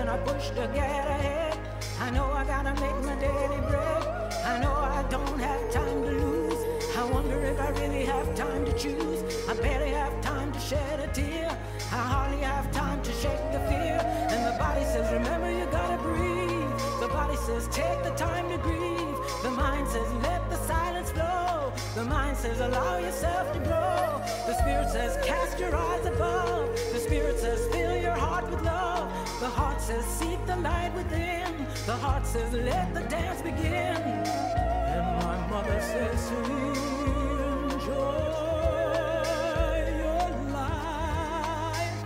and I push to get ahead. I know I gotta make my daily bread. I know I don't have time to lose. I wonder if I really have time to choose. I barely have time to shed a tear. I hardly have time to shake the fear. And the body says, remember you gotta breathe. The body says, take the time to grieve. The mind says, let the silence flow. The mind says, allow yourself to grow. The spirit says, cast your eyes above. The spirit says, fill your heart with love. The heart says, seek the light within. The heart says, let the dance begin. And my mother says enjoy your life.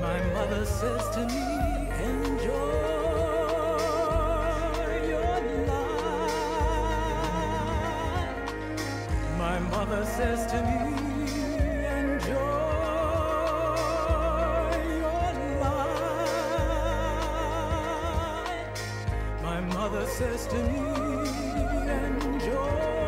My mother says to me, enjoy your life. My mother says to me, My mother says to me, enjoy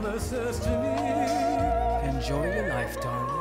to me, Enjoy your life, darling.